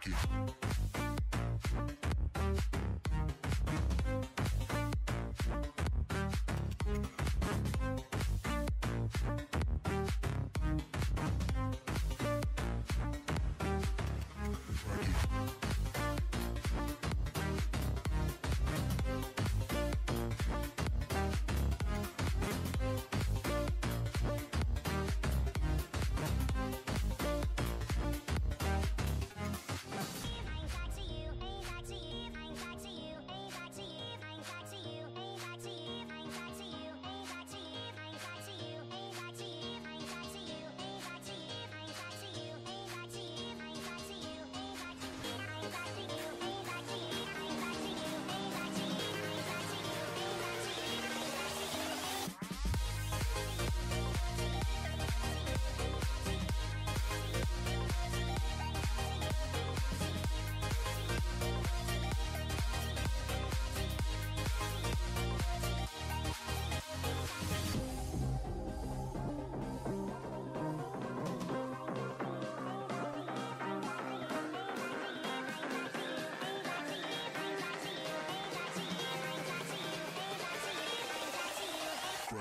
Cracky.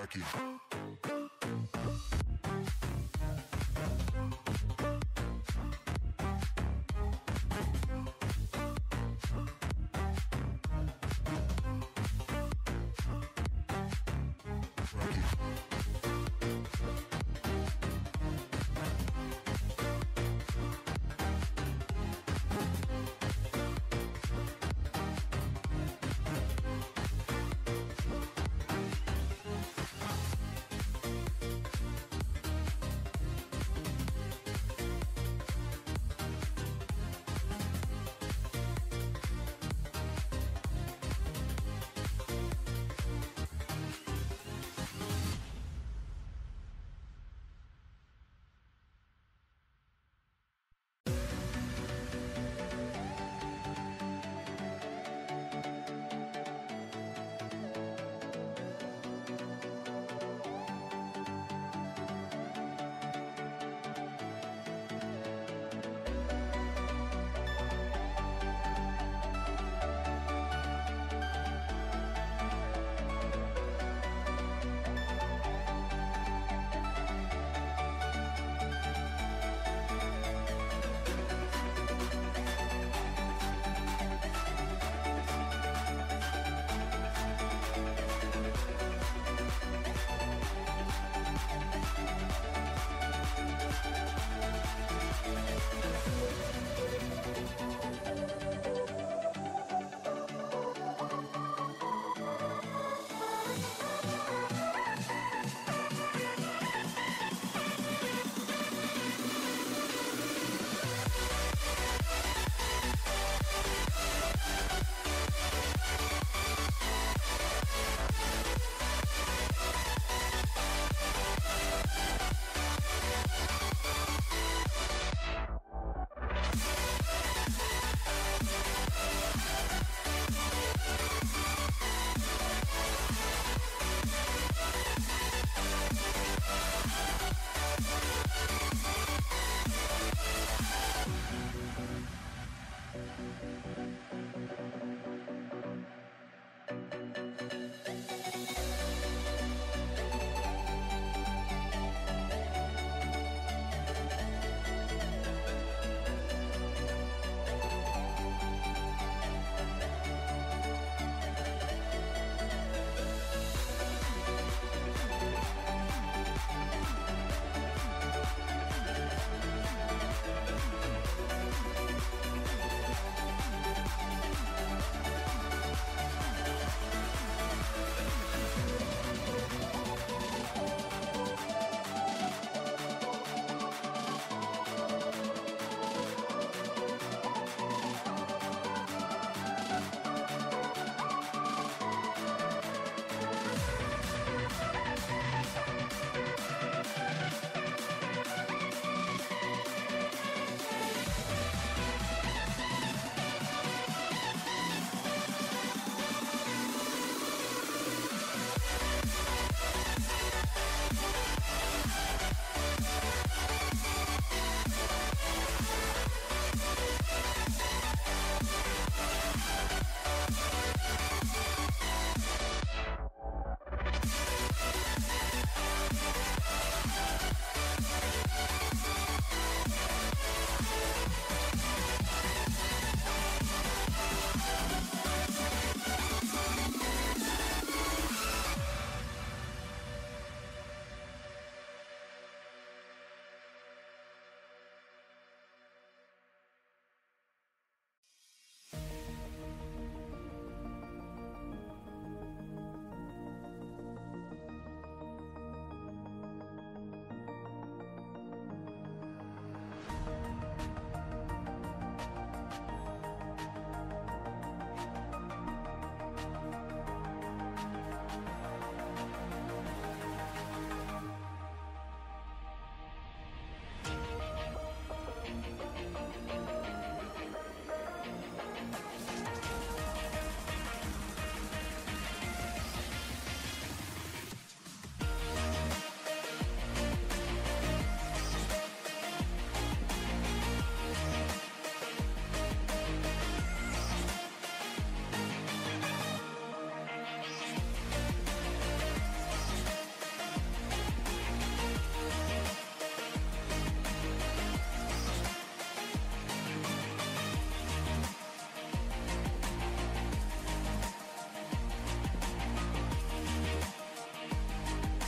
Cracky.